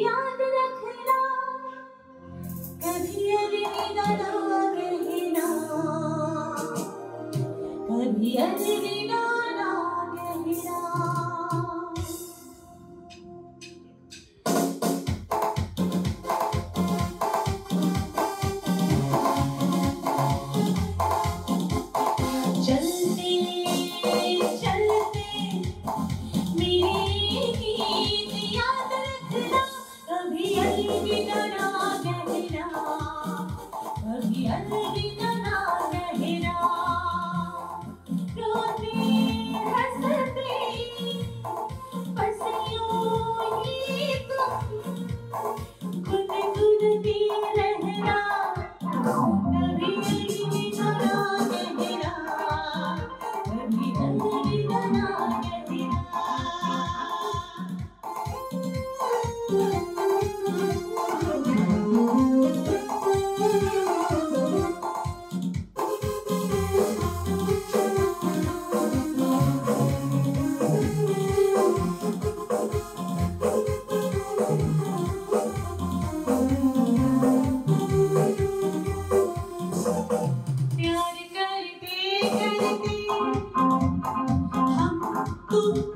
याद रखना। कभी अलविदा ना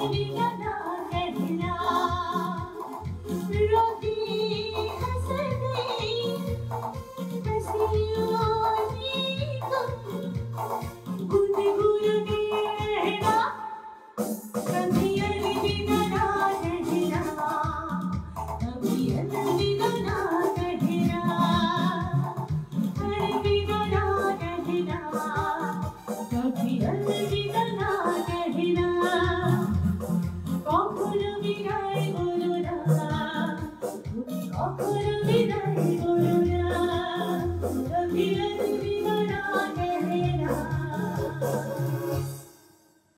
Oh, your.